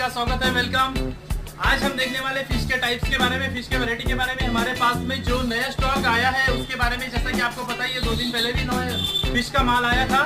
का स्वागत है वेलकम आज हम देखने वाले फ़िश के टाइप्स के बारे में फ़िश के वैरायटी के बारे में। हमारे पास में जो नया स्टॉक आया है, उसके बारे में जैसा कि आपको पता ही है, दो दिन पहले भी नए फ़िश का माल आया था।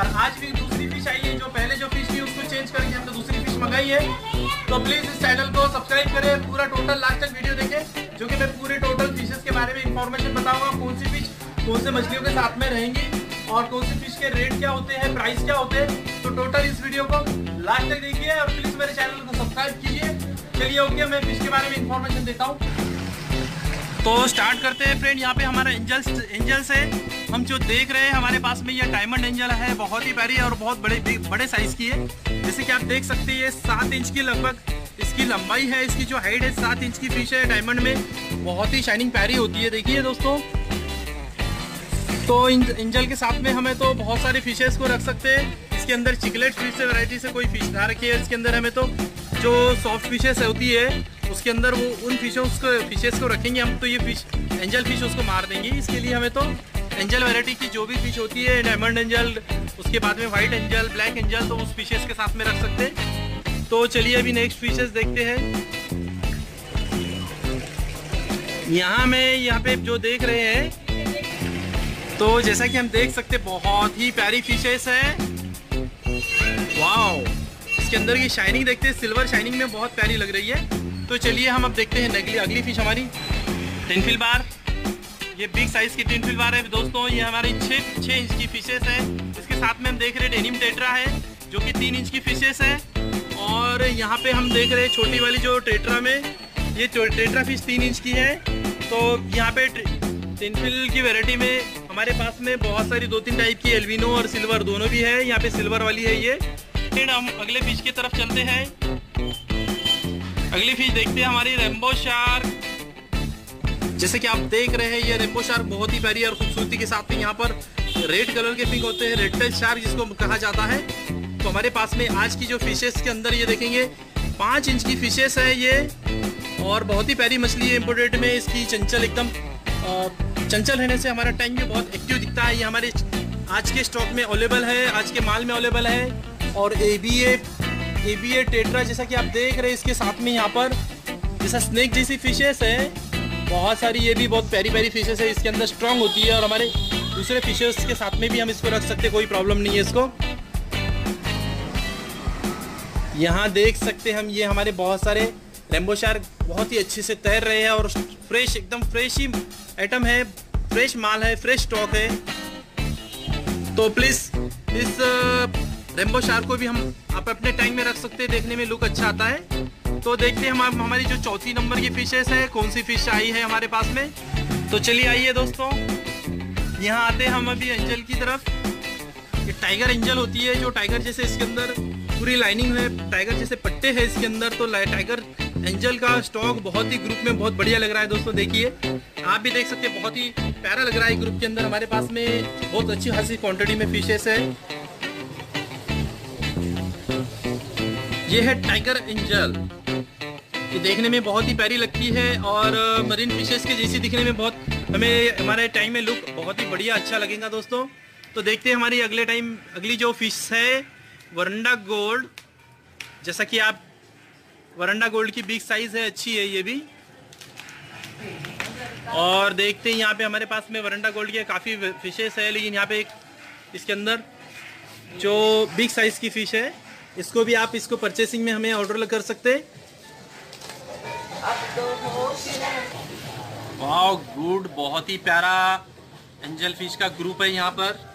और आज भी दूसरी फ़िश आई है, जो पहले जो फ़िश थी, उसको चेंज करके हमने दूसरी फ़िश मंगाई है। तो प्लीज़ इस चैनल को सब्सक्राइब करें, पूरा टोटल लास्ट तक वीडियो देखें, जो कि मैं पूरे टोटल फिशेस के बारे में इंफॉर्मेशन बताऊँगा, कौन सी फ़िश कौन से मछलियों के साथ में रहेंगी। और कौन सी फ़िश के रेट क्या होते हैं प्राइस क्या होते हैं तो टोटल इस वीडियो को लास्ट तक देखिए और प्लीज़ मेरे चैनल को सब्सक्राइब कीजिए। चलिए ओके मैं फ़िश के बारे में इंफॉर्मेशन देता हूँ। तो स्टार्ट करते हैं फ्रेंड यहाँ पे हमारा एंजल्स एंजल्स है। हम जो देख रहे हैं, हमारे पास में ये डायमंड एंजल है, बहुत ही प्यारी और बहुत बड़े बड़े साइज़ की है। जैसे कि आप देख सकते हैं, ये सात इंच की लगभग इसकी लंबाई है, इसकी जो हाइट है, सात इंच की फ़िश है डायमंड में। बहुत ही शाइनिंग प्यारी होती है, देखिए दोस्तों। तो इंजल के साथ में हमें तो बहुत सारे फिशेस को रख सकते हैं। इसके अंदर चिकलेट फ़िश से वैरायटी से कोई फ़िश ना रखी है। इसके अंदर हमें तो जो सॉफ्ट फिशेस होती है, उसके अंदर वो, उन फिशों को फिशेस को रखेंगे हम तो ये फ़िश एंजल फ़िश उसको मार देंगे। इसके लिए हमें तो एंजल वैरायटी की जो भी फ़िश होती है डायमंड एंजल उसके बाद में वाइट एंजल ब्लैक एंजल तो उस फिशेस के साथ में रख सकते हैं। तो चलिए अभी नेक्स्ट फिशेस देखते हैं। यहाँ में यहाँ पे जो देख रहे हैं तो जैसा कि हम देख सकते बहुत ही प्यारी फिशेस है। वाओ इसके अंदर की शाइनिंग देखते हैं सिल्वर शाइनिंग में बहुत प्यारी लग रही है। तो चलिए हम अब देखते हैं अगली अगली फ़िश हमारी। टेनफिल बार ये बिग साइज़ की टिनफिल बार है। दोस्तों, ये हमारी छः छः इंच की फिशेस है। इसके साथ में हम देख रहे हैं डेनिम टेट्रा है, जो कि तीन इंच की फिशेस है। और यहाँ पे हम देख रहे हैं छोटी वाली जो टेट्रा में, ये टेट्रा फ़िश तीन इंच की है। तो यहाँ पे टिनफिल की वेराइटी में हमारे पास में बहुत सारी दो तीन टाइप की एल्विनो और सिल्वर दोनों भी है। यहाँ पे सिल्वर वाली है ये। फिर हम अगले फ़िश की तरफ़ चलते हैं। अगली फ़िश देखते हैं हमारी रेम्बो शार्क जैसे कि आप देख रहे हैं, ये रेम्बो शार्क बहुत ही प्यारी और खूबसूरती के साथ में यहाँ पर रेड कलर के पिंक होते हैं। रेड टेल शार्क जिसको कहा जाता है। तो हमारे पास में आज की जो फिशेस के अंदर ये देखेंगे, पाँच इंच की फिशेस है ये। और बहुत ही प्यारी मछली है इम्पोर्टेड में। इसकी चंचल एकदम चंचल रहने से हमारा टैंक भी बहुत एक्टिव दिखता है। ये हमारे आज के स्टॉक में अवेलेबल है, आज के माल में अवेलेबल है। और A B A A B A tetra जैसा कि आप देख रहे हैं, इसके साथ में यहाँ पर जैसा स्नेक जैसी फिशेस है, बहुत सारी ये भी बहुत प्यारी प्यारी फिशेस है। इसके अंदर स्ट्रांग होती है और हमारे दूसरे फिशेस के साथ में भी हम इसको रख सकते कोई प्रॉब्लम नहीं है इसको। यहाँ देख सकते हम, ये हमारे बहुत सारे रेम्बो शार्क बहुत ही अच्छे से तैर रहे हैं और फ्रेश एकदम फ्रेश ही आइटम है फ्रेश माल है फ्रेश स्टॉक है। तो प्लीज़ इस रेम्बो शार्क को भी हम आप अपने टैंक में रख सकते हैं, देखने में लुक अच्छा आता है। तो देखते हैं, हम हमारी जो चौथी नंबर की फिशेस है, कौन सी फ़िश आई है हमारे पास में। तो चलिए आइए दोस्तों, यहाँ आते हैं हम अभी एंजल की तरफ़। ये टाइगर एंजल होती है, जो टाइगर जैसे इसके अंदर पूरी लाइनिंग है टाइगर जैसे पट्टे हैं इसके अंदर तो टाइगर एंजल का स्टॉक बहुत ही ग्रुप में बहुत बढ़िया लग रहा है दोस्तों, देखिए। आप भी देख सकते हैं, बहुत ही प्यारा लग रहा है ग्रुप के अंदर। हमारे पास में बहुत अच्छी खासी क्वांटिटी में फिशेस है। ये है टाइगर एंजल ये देखने में बहुत ही प्यारी लगती है और मरीन फिशेस के जैसी दिखने में बहुत, हमें हमारे टाइम में लुक बहुत ही बढ़िया अच्छा लगेगा दोस्तों। तो देखते हैं हमारी अगले टाइम अगली जो फ़िश है वरंडा गोल्ड जैसा कि आप वरंडा गोल्ड की बिग साइज़ है, अच्छी है ये भी। और देखते हैं, यहाँ पे हमारे पास में वरंडा गोल्ड की काफ़ी फिशेस है, लेकिन यहाँ पे एक इसके अंदर जो बिग साइज़ की फ़िश है, इसको भी आप इसको परचेसिंग में हमें ऑर्डर कर सकते गुड, बहुत ही प्यारा एंजल फ़िश का ग्रुप है यहाँ पर।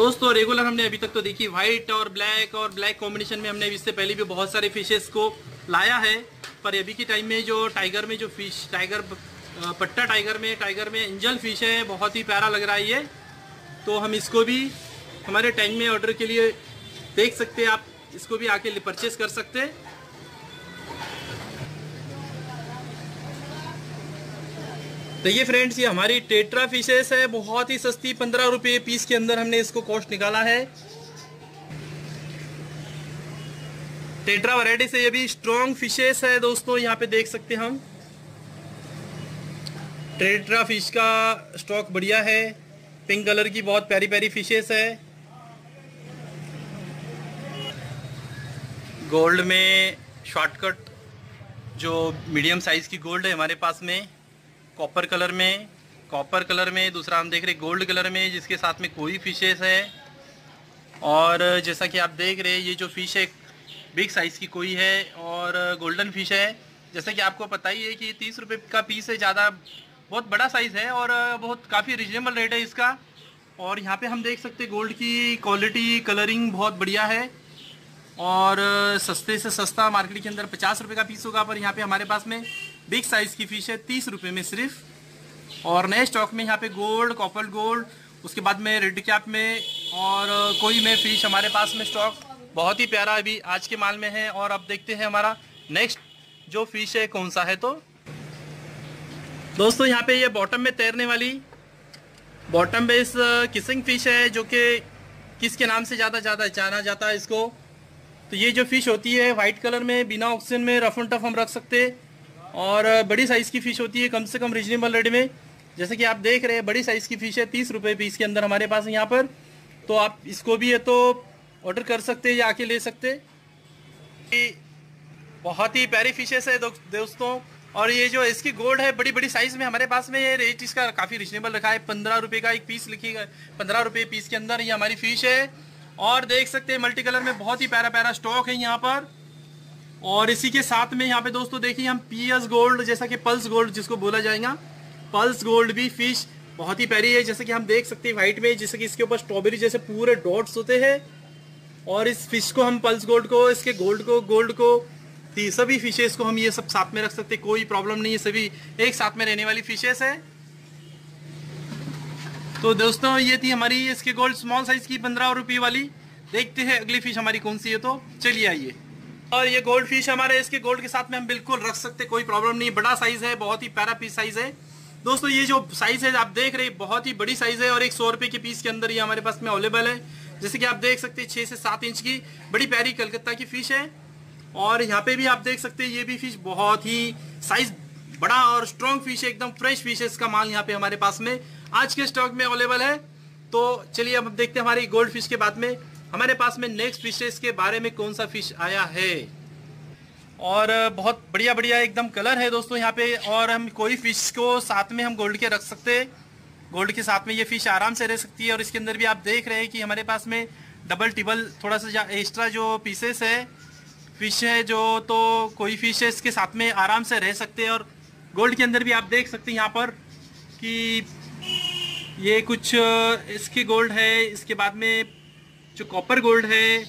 दोस्तों रेगुलर हमने अभी तक तो देखी व्हाइट और ब्लैक और ब्लैक कॉम्बिनेशन में हमने इससे पहले भी बहुत सारे फिशेस को लाया है। पर अभी के टाइम में जो टाइगर में जो फ़िश टाइगर पट्टा टाइगर में टाइगर में एंजल फ़िश है, बहुत ही प्यारा लग रहा है ये। तो हम इसको भी हमारे टाइम में ऑर्डर के लिए देख सकते हैं, आप इसको भी आके परचेस कर सकते हैं। देखिए फ्रेंड्स ये हमारी टेट्रा फिशेस है, बहुत ही सस्ती, पंद्रह रुपये पीस के अंदर हमने इसको कॉस्ट निकाला है। टेट्रा वैरायटी से ये भी स्ट्रॉन्ग फिशेस है दोस्तों, यहाँ पे देख सकते हैं हम। टेट्रा फ़िश का स्टॉक बढ़िया है पिंक कलर की बहुत प्यारी प्यारी फिशेस है। गोल्ड में शॉर्टकट जो मीडियम साइज़ की गोल्ड है हमारे पास में कॉपर कलर में कॉपर कलर में, दूसरा हम देख रहे हैं गोल्ड कलर में, जिसके साथ में कोई फिशेस है। और जैसा कि आप देख रहे हैं, ये जो फ़िश है बिग साइज़ की कोई है और गोल्डन फ़िश है। जैसा कि आपको पता ही है कि तीस रुपये का पीस है ज़्यादा बहुत बड़ा साइज़ है और बहुत काफ़ी रिजनेबल रेट है इसका। और यहाँ पे हम देख सकते हैं गोल्ड की क्वालिटी कलरिंग बहुत बढ़िया है। और सस्ते से सस्ता मार्केट के अंदर पचास रुपये का पीस होगा, पर यहाँ पे हमारे पास में बिग साइज़ की फ़िश है, तीस रुपये में सिर्फ़। और नए स्टॉक में यहाँ पे गोल्ड, कॉपर गोल्ड, उसके बाद में रेड कैप में, और कोई में फ़िश हमारे पास में स्टॉक बहुत ही प्यारा अभी आज के माल में है। और अब देखते हैं हमारा नेक्स्ट जो फ़िश है, कौन सा है तो। दोस्तों, यहाँ पे ये बॉटम में तैरने वाली बॉटम बेस किसिंग फ़िश है, जो कि किसके नाम से ज़्यादा ज़्यादा जाना जाता है इसको। तो ये जो फ़िश होती है, वाइट कलर में, बिना ऑक्सीजन में, रफ एंड टफ हम रख सकते और बड़ी साइज़ की फ़िश होती है, कम से कम रिजनेबल रेट में। जैसे कि आप देख रहे हैं, बड़ी साइज़ की फ़िश है, तीस रुपये पीस के अंदर हमारे पास यहाँ पर। तो आप इसको भी है तो ऑर्डर कर सकते या आके ले सकते बहुत ही प्यारी फिशेस है दोस्तों और ये जो इसकी गोल्ड है, बड़ी बड़ी साइज़ में हमारे पास में ये रेट इसका काफ़ी रिजनेबल रखा है। पंद्रह रुपये का एक पीस लिखी पंद्रह रुपये पीस के अंदर ये हमारी फ़िश है। और देख सकते हैं मल्टी कलर में बहुत ही प्यारा प्यारा स्टॉक है यहाँ पर। और इसी के साथ में यहाँ पे दोस्तों देखिए, हम पीएस गोल्ड जैसा कि पल्स गोल्ड जिसको बोला जाएगा। पल्स गोल्ड भी फ़िश बहुत ही प्यारी है, जैसे कि हम देख सकते हैं व्हाइट में, जैसे कि इसके ऊपर स्ट्रॉबेरी जैसे पूरे डॉट्स होते हैं। और इस फ़िश को हम पल्स गोल्ड को, इसके गोल्ड को गोल्ड को सभी फिशेस को हम ये सब साथ में रख सकते कोई प्रॉब्लम नहीं है, सभी एक साथ में रहने वाली फिशेस है। तो दोस्तों, ये थी हमारी इसके गोल्ड स्मॉल साइज़ की पंद्रह रुपये वाली। देखते हैं अगली फ़िश हमारी कौन सी है तो चलिए आइए। और ये गोल्ड फ़िश हमारे, इसके गोल्ड के साथ में हम बिल्कुल रख सकते, कोई प्रॉब्लम नहीं। बड़ा साइज़ है, बहुत ही पैरा पीस साइज़ है। दोस्तों, ये जो साइज़ है, आप देख रहे हैं, बहुत ही बड़ी साइज़ है और एक सौ रुपए के पीस के अंदर ये हमारे पास में अवेलेबल है। जैसे कि आप देख सकते हैं, छह से सात इंच की बड़ी प्यारी कलकत्ता की फ़िश है। और यहाँ पे भी आप देख सकते हैं, ये भी फ़िश बहुत ही साइज़ बड़ा और स्ट्रॉन्ग फ़िश है, एकदम फ्रेश फ़िश है इसका माल यहाँ पे हमारे पास में। आज के स्टॉक में अवेलेबल है। तो चलिए अब देखते हैं हमारी गोल्ड फ़िश के बाद में। हमारे पास में नेक्स्ट फिशेस के बारे में कौन सा फ़िश आया है? और बहुत बढ़िया बढ़िया, एकदम कलर है दोस्तों यहाँ पे। और हम कोई फ़िश को साथ में हम गोल्ड के रख सकते हैं। गोल्ड के साथ में ये फ़िश आराम से रह सकती है। और इसके अंदर भी आप देख रहे हैं कि हमारे पास में डबल टिबल थोड़ा सा एक्स्ट्रा जो पीसेस है फ़िश है जो तो कोई फ़िश है इसके साथ में आराम से रह सकते हैं। और गोल्ड के अंदर भी आप देख सकते हैं यहाँ पर कि ये कुछ इसकी गोल्ड है, इसके बाद में जो कॉपर गोल्ड है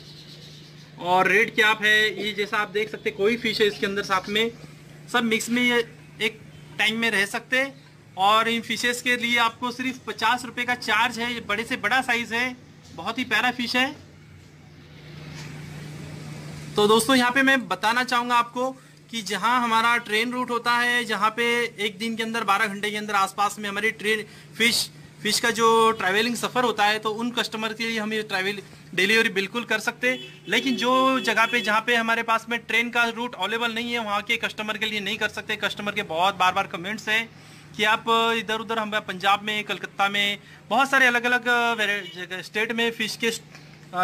और रेड कैप है, ये जैसा आप देख सकते कोई फ़िश है इसके अंदर साथ में। सब मिक्स में ये एक टाइम में रह सकते और इन फिशेस के लिए आपको सिर्फ़ पचास रुपये का चार्ज है। ये बड़े से बड़ा साइज़ है। बहुत ही प्यारा फ़िश है। तो दोस्तों, यहाँ पे मैं बताना चाहूँगा आपको कि जहाँ हमारा ट्रेन रूट होता है, जहाँ पे एक दिन के अंदर 12 घंटे के अंदर आसपास में हमारी ट्रेन फ़िश फ़िश का जो ट्रैवलिंग सफ़र होता है तो उन कस्टमर के लिए हम ये ट्रैवल डिलीवरी बिल्कुल कर सकते लेकिन जो जगह पे, जहाँ पे हमारे पास में ट्रेन का रूट अवेलेबल नहीं है, वहाँ के कस्टमर के लिए नहीं कर सकते। कस्टमर के बहुत बार बार कमेंट्स हैं कि आप इधर उधर हम पंजाब में, कलकत्ता में, बहुत सारे अलग अलग स्टेट में फ़िश के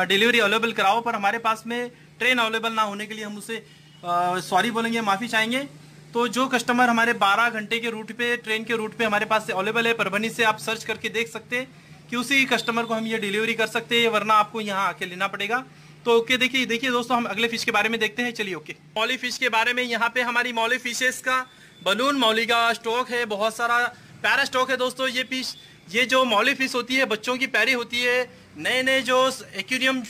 डिलीवरी अवेलेबल कराओ, पर हमारे पास में ट्रेन अवेलेबल ना होने के लिए हम उसे सॉरी बोलेंगे, माफ़ी चाहेंगे। तो जो कस्टमर हमारे 12 घंटे के रूट पे ट्रेन के रूट पे हमारे पास अवेलेबल है, परभनी से आप सर्च करके देख सकते हैं कि उसी कस्टमर को हम ये डिलीवरी कर सकते हैं, वरना आपको यहाँ आके लेना पड़ेगा। तो ओके देखिए देखिए दोस्तों, हम अगले फ़िश के बारे में देखते हैं। चलिए ओके मौली फ़िश के बारे में यहाँ पे हमारी मौली फिशेस का बलून मौली का स्टॉक है, बहुत सारा पैरा स्टॉक है दोस्तों, ये फ़िश ये जो मौली फ़िश होती है, बच्चों की पैरी होती है नए नए जो एक्वेरियम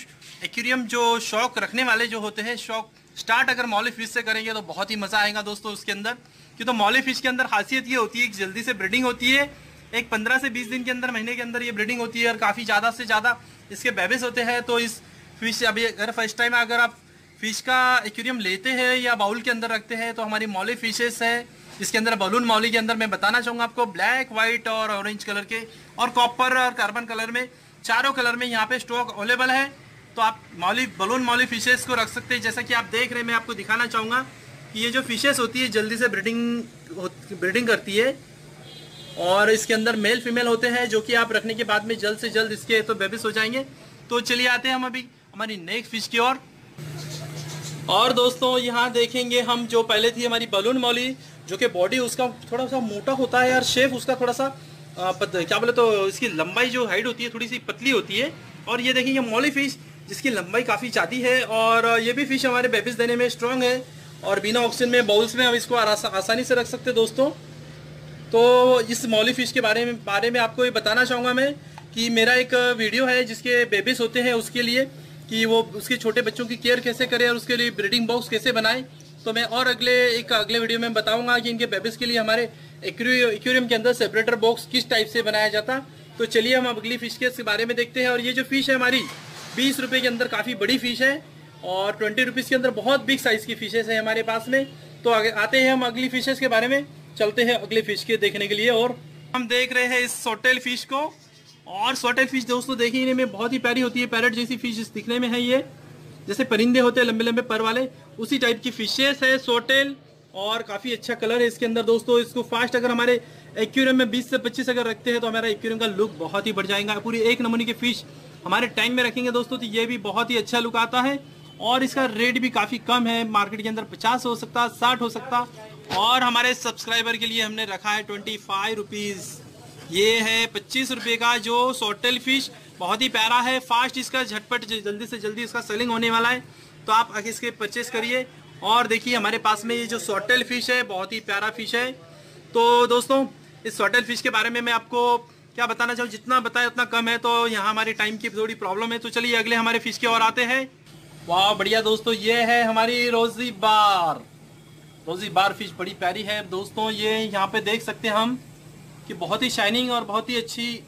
एक्वेरियम जो शौक रखने वाले जो होते हैं शौक स्टार्ट अगर मौली फ़िश से करेंगे तो बहुत ही मज़ा आएगा दोस्तों उसके अंदर क्यों तो मौली फ़िश के अंदर खासियत ये होती है कि जल्दी से ब्रीडिंग होती है, एक पंद्रह से बीस दिन के अंदर, महीने के अंदर ये ब्रीडिंग होती है और काफ़ी ज़्यादा से ज़्यादा इसके बेबिस होते हैं तो इस फ़िश अभी अगर फ़र्स्ट टाइम अगर आप फ़िश का एक्वेरियम लेते हैं या बाउल के अंदर रखते हैं तो हमारी मौली फिशेस है, इसके अंदर बलून मौली के अंदर मैं बताना चाहूँगा आपको ब्लैक व्हाइट और ऑरेंज कलर के, और कॉपर और कार्बन कलर में, चारों कलर में यहाँ पे स्टॉक अवेलेबल है। तो आप मौली बलून मौली फिशेस को रख सकते हैं। जैसा कि आप देख रहे हैं मैं आपको दिखाना चाहूँगा कि ये जो फिशेस होती है जल्दी से ब्रीडिंग ब्रीडिंग करती है। और इसके अंदर मेल फीमेल होते हैं जो कि आप रखने के बाद में जल्द से जल्द इसके तो बेबिस हो जाएँगे। तो चलिए आते हैं हम अभी हमारी नेक्स्ट फ़िश की ओर। और दोस्तों यहाँ देखेंगे हम जो पहले थी हमारी बलून मौली जो कि बॉडी उसका थोड़ा सा मोटा होता है और शेप उसका थोड़ा सा पत, क्या बोले तो इसकी लंबाई जो हाइट होती है थोड़ी सी पतली होती है। और ये देखिए ये मौली फ़िश जिसकी लंबाई काफ़ी ज़्यादा है और ये भी फ़िश हमारे बेबिस देने में स्ट्रॉन्ग है और बिना ऑक्सीजन में बाउल्स में हम इसको आसानी से रख सकते दोस्तों। तो इस मौली फ़िश के बारे में बारे में आपको ये बताना चाहूँगा मैं कि मेरा एक वीडियो है जिसके बेबिस होते हैं उसके लिए कि वो उसके छोटे बच्चों की केयर कैसे करें और उसके लिए ब्रीडिंग बॉक्स कैसे बनाए। तो मैं और अगले, एक अगले वीडियो में बताऊँगा कि इनके बेबिस के लिए हमारे एक्वेरियम के अंदर सेपरेटर बॉक्स किस टाइप से बनाया जाता। तो चलिए हम अगली फ़िश के बारे में देखते हैं और ये जो फ़िश है हमारी बीस रुपये के अंदर काफ़ी बड़ी फ़िश है और ट्वेंटी रुपीज़ के अंदर बहुत बिग साइज़ की फ़िशेज़ है हमारे पास में। तो आगे आते हैं हम अगली फ़िशेज़ के बारे में, चलते हैं अगले फ़िश के देखने के लिए और हम देख रहे हैं इस सोटेल फ़िश को। और सोटेल फ़िश दोस्तों देखने में बहुत ही प्यारी होती है, पैरट जैसी फ़िश दिखने में है ये। जैसे परिंदे होते हैं, लंबे लंबे पर वाले, उसी टाइप की फिशेस है सोटेल। और काफ़ी अच्छा कलर है इसके अंदर दोस्तों। इसको फास्ट अगर हमारे एक्वेरियम में 20 से 25 अगर रखते हैं तो हमारा एक्वेरियम का लुक बहुत ही बढ़ जाएगा। पूरी एक नमूने की फ़िश हमारे टैंक में रखेंगे दोस्तों तो ये भी बहुत ही अच्छा लुक आता है और इसका रेट भी काफ़ी कम है। मार्केट के अंदर पचास हो सकता, साठ हो सकता और हमारे सब्सक्राइबर के लिए हमने रखा है ट्वेंटी फाइव रुपीज़ ये है पच्चीस रुपये का जो सोटल फ़िश बहुत ही प्यारा है। फास्ट इसका झटपट जल्दी से जल्दी इसका सेलिंग होने वाला है। तो आप इसके परचेस करिए और देखिए हमारे पास में ये जो सोटल फ़िश है, बहुत ही प्यारा फ़िश है। तो दोस्तों, इस सोटल फ़िश के बारे में मैं आपको क्या बताना चाहूँ? जितना बताए उतना कम है तो यहाँ हमारे टाइम की थोड़ी प्रॉब्लम है। तो चलिए, अगले हमारे फ़िश की ओर आते हैं। वाह, बढ़िया दोस्तों, ये है हमारी रोजी बार। रोजी बार फ़िश बड़ी प्यारी है। दोस्तों, ये यहाँ पे देख सकते हैं हम कि बहुत ही शाइनिंग और बहुत ही अच्छी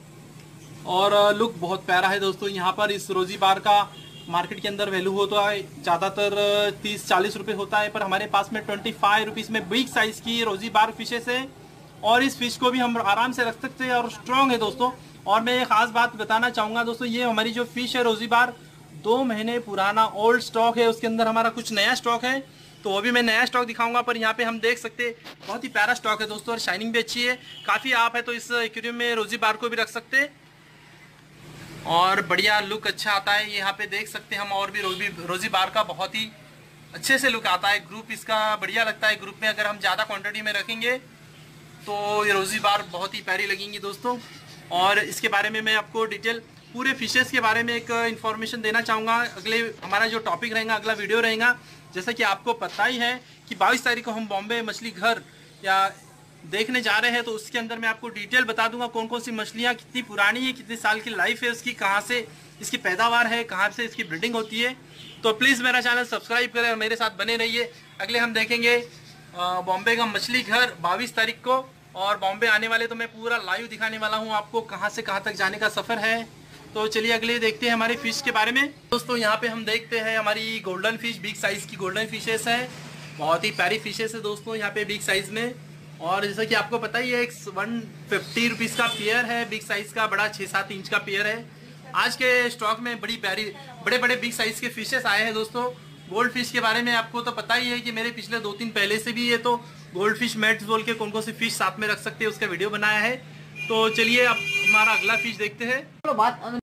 और लुक बहुत प्यारा है दोस्तों। यहाँ पर इस रोजी बार का मार्केट के अंदर वैल्यू होता है ज़्यादातर तीस चालीस रुपये होता है, पर हमारे पास में ट्वेंटी फाइव रुपीज़ में बिग साइज़ की रोजी बार फिशेस है। और इस फ़िश को भी हम आराम से रख सकते हैं और स्ट्रॉन्ग है दोस्तों। और मैं एक ख़ास बात बताना चाहूँगा दोस्तों, ये हमारी जो फ़िश है रोजी बार दो महीने पुराना ओल्ड स्टॉक है, उसके अंदर हमारा कुछ नया स्टॉक है। तो वो भी मैं नया स्टॉक दिखाऊँगा, पर यहाँ पे हम देख सकते हैं, बहुत ही प्यारा स्टॉक है दोस्तों और शाइनिंग भी अच्छी है। काफ़ी आप है तो इस एक्वेरियम में रोजी बार को भी रख सकते और बढ़िया लुक अच्छा आता है, यहाँ पे देख सकते हैं हम और भी रोजी रोजी बार का बहुत ही अच्छे से लुक आता है। ग्रुप इसका बढ़िया लगता है ग्रुप में अगर हम ज़्यादा क्वांटिटी में रखेंगे तो ये रोज़ी बार बहुत ही प्यारी लगेंगी दोस्तों। और इसके बारे में मैं आपको डिटेल पूरे फिशेस के बारे में एक इन्फॉर्मेशन देना चाहूँगा। अगले हमारा जो टॉपिक रहेगा, अगला वीडियो रहेगा, जैसा कि आपको पता ही है कि बाईस तारीख को हम बॉम्बे मछली घर, या देखने जा रहे हैं तो उसके अंदर मैं आपको डिटेल बता दूँगा कौन कौन सी मछलियाँ कितनी पुरानी है, कितने साल की लाइफ है उसकी, कहाँ से इसकी पैदावार है, कहाँ से इसकी ब्रीडिंग होती है। तो प्लीज़ मेरा चैनल सब्सक्राइब करें और मेरे साथ बने रहिए। अगले हम देखेंगे बॉम्बे का मछली घर बाईस तारीख को। और बॉम्बे आने वाले तो मैं पूरा लाइव दिखाने वाला हूँ आपको कहाँ से कहाँ तक जाने का सफ़र है। तो चलिए अगले देखते हैं हमारे फ़िश के बारे में। दोस्तों, यहाँ पे हम देखते हैं हमारी गोल्डन फ़िश बिग साइज़ की गोल्डन फिशेस है। बहुत ही प्यारी फिशेस है दोस्तों यहाँ पे बिग साइज़ में। और जैसा कि आपको पता ही है, एक वन फिफ्टी रुपीज़ का पेयर है। बिग साइज़ का बड़ा छः सात इंच का पेयर है। आज के स्टॉक में बड़ी प्यारी बड़े बड़े बिग साइज़ के फिशेस आए हैं दोस्तों। गोल्ड फ़िश के बारे में आपको तो पता ही है कि मेरे पिछले दो तीन पहले से भी ये तो गोल्ड फ़िश, मेट्स बोल के कौन कौन सी फ़िश साथ में रख सकते हैं, उसका वीडियो बनाया है। तो चलिए अब हमारा अगला फ़िश देखते हैं।